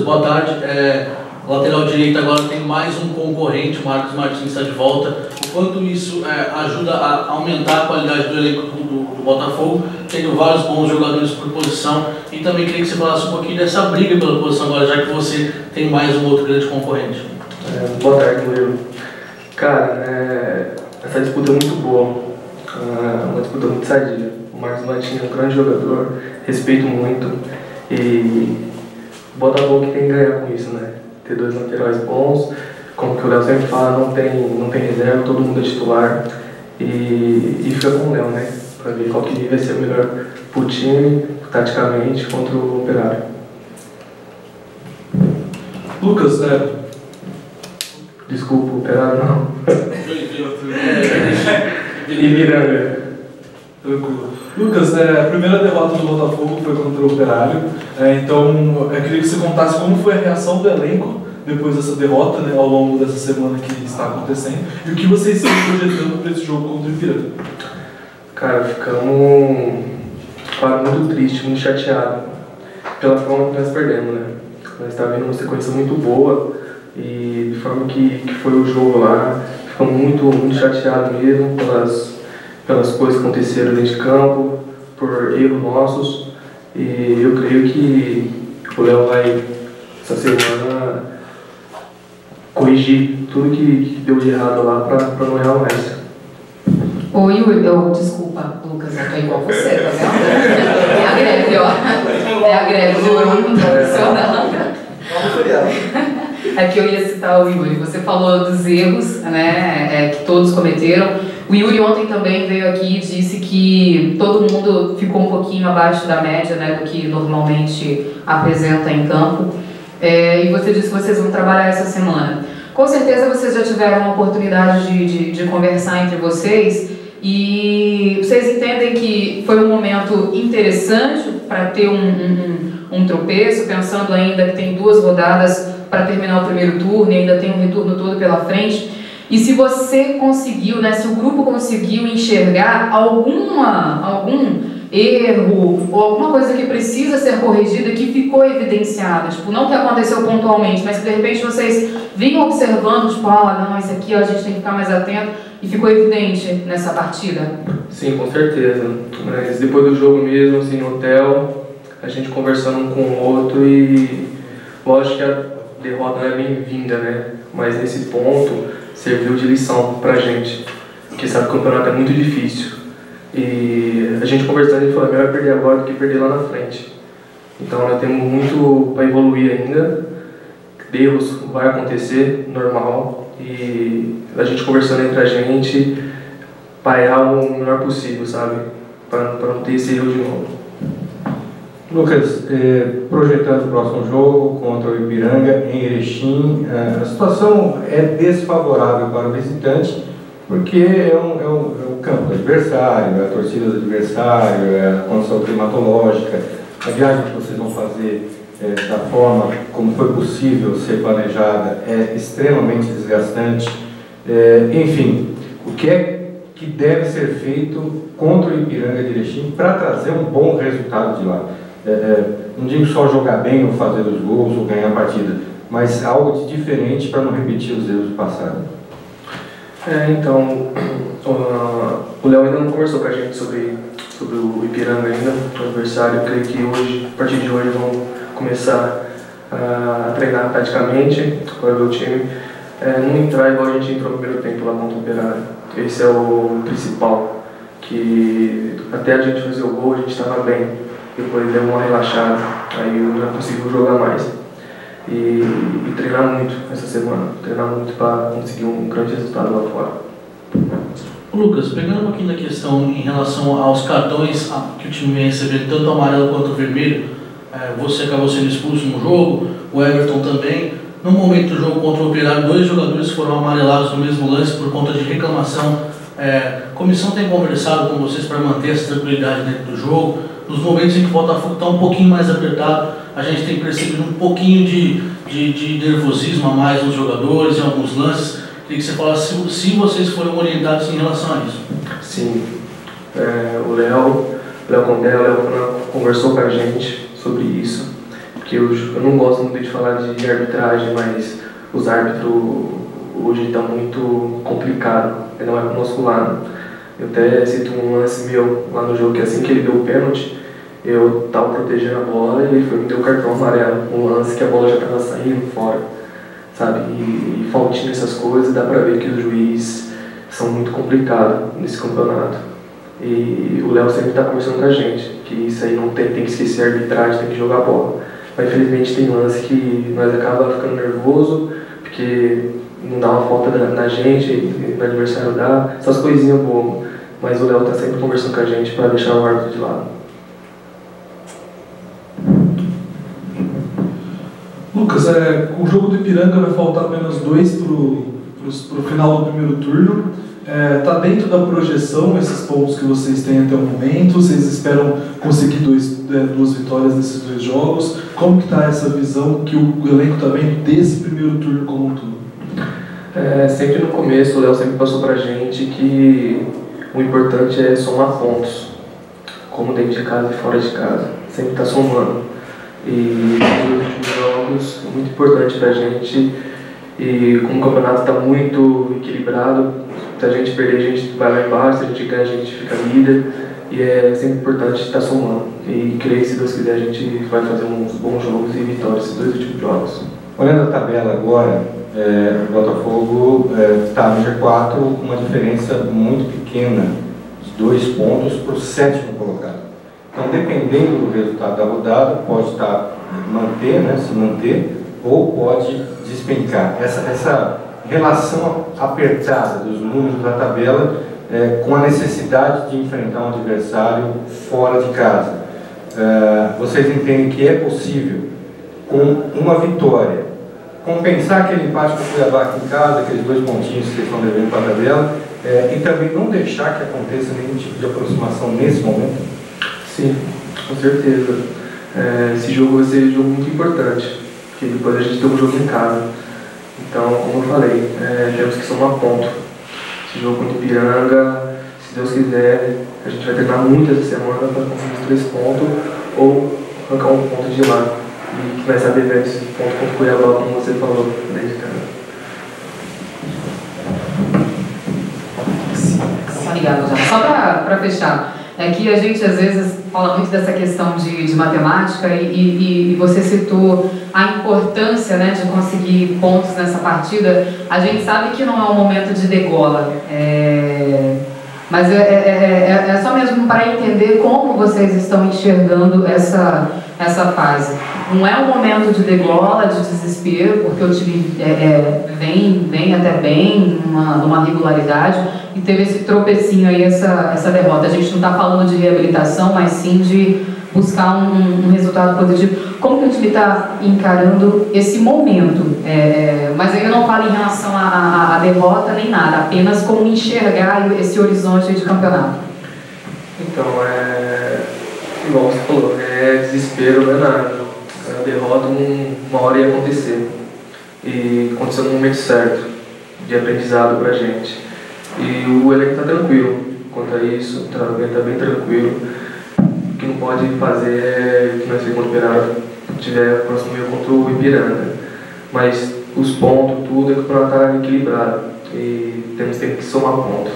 Boa tarde. É, lateral direito agora tem mais um concorrente, Marcos Martins está de volta. O quanto isso é, ajuda a aumentar a qualidade do elenco do, do, do, Botafogo, tendo vários bons jogadores por posição. E também queria que você falasse um pouquinho dessa briga pela posição agora, já que você tem mais um outro grande concorrente. É, boa tarde, Murilo. Cara, é, essa disputa é muito boa, é uma disputa muito sadia. O Marcos Martins é um grande jogador, respeito muito. E o Botafogo que tem que ganhar com isso, né? Ter dois laterais bons, como que o Léo sempre fala, não tem, não tem reserva, todo mundo é titular. E, e fica com o Léo, né? Pra ver qual que vai ser o melhor pro time, taticamente, contra o Operário. Lucas, é... Desculpa, Operário não. e Miranda. Tranquilo. Lucas, é, a primeira derrota do Botafogo foi contra o Operário, é, então eu queria que você contasse como foi a reação do elenco depois dessa derrota, né, ao longo dessa semana que está acontecendo, e o que vocês estão projetando para esse jogo contra o Ipiranga. Cara, ficamos claro, muito tristes, muito chateados pela forma que nós perdemos, né? Nós estávamos vendo uma sequência muito boa e de forma que, que foi o jogo lá, ficamos muito, muito chateados mesmo pelas pelas coisas que aconteceram de campo, por erros nossos. E eu creio que o Léo vai, essa semana, corrigir tudo que, que deu de errado lá para não errar mais. Oi, eu, desculpa, Lucas, eu tô igual você, tá vendo? É a greve, ó. É a greve, o Yuri não tá funcionando. É que eu ia citar o Yuri. Você falou dos erros né, é, que todos cometeram. O Yuri ontem também veio aqui e disse que todo mundo ficou um pouquinho abaixo da média né, do que normalmente apresenta em campo. É, e você disse que vocês vão trabalhar essa semana. Com certeza vocês já tiveram uma oportunidade de, de, de conversar entre vocês e vocês entendem que foi um momento interessante para ter um, um, um, tropeço, pensando ainda que tem duas rodadas para terminar o primeiro turno e ainda tem um retorno todo pela frente. E se você conseguiu, né, se o grupo conseguiu enxergar alguma, algum erro ou alguma coisa que precisa ser corrigida que ficou evidenciada, tipo, não que aconteceu pontualmente, mas que de repente vocês vinham observando, tipo, ah, não, isso aqui ó, a gente tem que ficar mais atento e ficou evidente nessa partida? Sim, com certeza. Mas depois do jogo mesmo, assim, no hotel, a gente conversando um com o outro e lógico que a derrota não é bem-vinda, né? Mas nesse ponto serviu de lição pra gente, porque sabe que o campeonato é muito difícil. E a gente conversando, gente falou, melhor perder agora do que perder lá na frente. Então nós temos muito para evoluir ainda, erros vai acontecer, normal, e a gente conversando entre a gente para errar o melhor possível, sabe? Para não ter esse erro de novo. Lucas, eh, projetando o próximo jogo contra o Ipiranga em Erechim, eh, a situação é desfavorável para o visitante, porque é um, é um, é um campo do adversário, é a torcida do adversário, é a condição climatológica, a viagem que vocês vão fazer eh, da forma como foi possível ser planejada é extremamente desgastante. enfim, o que é que deve ser feito contra o Ipiranga de Erechim para trazer um bom resultado de lá? É, é, não digo só jogar bem ou fazer os gols ou ganhar a partida, mas algo de diferente para não repetir os erros do passado. É, então, o Léo ainda não conversou com a gente sobre, sobre o Ipiranga ainda, o adversário. Eu creio que hoje, a partir de hoje, vão começar a treinar praticamente para o time. É, não entrar igual a gente entrou no primeiro tempo lá contra o Operário. Esse é o principal. Que até a gente fazer o gol, a gente estava bem depois deu uma relaxada, aí eu já consigo jogar mais. E, e treinar muito essa semana, treinar muito para conseguir um grande resultado lá fora. Lucas, pegando um pouquinho da questão em relação aos cartões que o time vem recebendo, tanto amarelo quanto vermelho, é, você acabou sendo expulso no jogo, o Everton também. No momento do jogo contra o Operário, dois jogadores foram amarelados no mesmo lance por conta de reclamação. É, a comissão tem conversado com vocês para manter essa tranquilidade dentro do jogo nos momentos em que o Botafogo está um pouquinho mais apertado, a gente tem percebido um pouquinho de, de, de nervosismo a mais nos jogadores, em alguns lances. Queria que você falasse se, se vocês foram orientados em relação a isso. Sim. É, o Léo, Léo Condé, o Léo conversou com a gente sobre isso, porque eu, eu não gosto muito de falar de arbitragem, mas os árbitros hoje estão muito complicado, não é conosco lá. Eu até cito um lance meu lá no jogo que assim que ele deu o pênalti, eu estava protegendo a bola e ele foi me deu o cartão amarelo, um lance que a bola já estava saindo fora, sabe? E, e essas coisas, dá pra ver que os juízes são muito complicados nesse campeonato. E o Léo sempre está conversando com a gente, que isso aí não tem, tem que esquecer a arbitragem, tem que jogar bola. Mas infelizmente tem lance que nós acaba ficando nervoso, porque não dá uma falta na, na gente, no adversário dá, essas coisinhas boas. Mas o Léo está sempre conversando com a gente para deixar o árbitro de lado. Lucas, é, o jogo do Ipiranga vai faltar apenas dois para o final do primeiro turno. Está é, tá dentro da projeção esses pontos que vocês têm até o momento? Vocês esperam conseguir dois, é, duas vitórias nesses dois jogos? Como que está essa visão que o elenco está vendo desse primeiro turno como um todo? É, sempre no começo, o Léo sempre passou para a gente que o importante é somar pontos, como dentro de casa e fora de casa. Sempre está somando. E nos últimos jogos é muito importante para a gente. E como o campeonato está muito equilibrado, se a gente perder, a gente vai lá embaixo, se a gente ganhar, a gente fica líder. E é sempre importante estar somando. E creio que, se Deus quiser, a gente vai fazer uns bons jogos e vitórias esses dois últimos jogos. Olhando a tabela agora, é, o Botafogo está é, no G4 com uma diferença muito pequena, de dois pontos para o sétimo colocado. Então, dependendo do resultado da rodada, pode estar manter, né, se manter, ou pode despencar. Essa, essa relação apertada dos números da tabela é, com a necessidade de enfrentar um adversário fora de casa. É, vocês entendem que é possível, com uma vitória, compensar aquele empate com o Cuiabá aqui em casa, aqueles dois pontinhos que estão devendo para a tabela, é, e também não deixar que aconteça nenhum tipo de aproximação nesse momento? Sim, com certeza. É, esse jogo vai ser um jogo muito importante, porque depois a gente tem um jogo em casa. Então, como eu falei, é, temos que somar ponto. Esse jogo contra o Ipiranga, se Deus quiser, a gente vai treinar muito essa semana para conseguir os três pontos ou arrancar um ponto de lá. E que vai saber ver esse ponto o Cuiabá, como você falou, desde cara. Só ligado já. Só para fechar é que a gente às vezes fala muito dessa questão de, de matemática e, e, e, você citou a importância né, de conseguir pontos nessa partida. A gente sabe que não é um momento de degola, é, mas é, é, é, é só mesmo para entender como vocês estão enxergando essa, essa fase. Não é um momento de degola, de desespero, porque o time é, é, vem, vem até bem, numa, numa regularidade, e teve esse tropecinho aí, essa, essa derrota. A gente não está falando de reabilitação, mas sim de buscar um, um resultado positivo. Como que o time está encarando esse momento? É, mas aí eu não falo em relação à, derrota nem nada, apenas como enxergar esse horizonte de campeonato. Então, é, igual você falou, é desespero, não é nada a derrota um, uma hora ia acontecer. E aconteceu no momento certo, de aprendizado pra gente. E o elenco está tranquilo quanto a isso, está tá bem tranquilo. Pode fazer que nós segundo operário tiver próximo jogo contra o Ibiranga. Mas os pontos, tudo, é que o campeonato está equilibrado. E temos que somar pontos.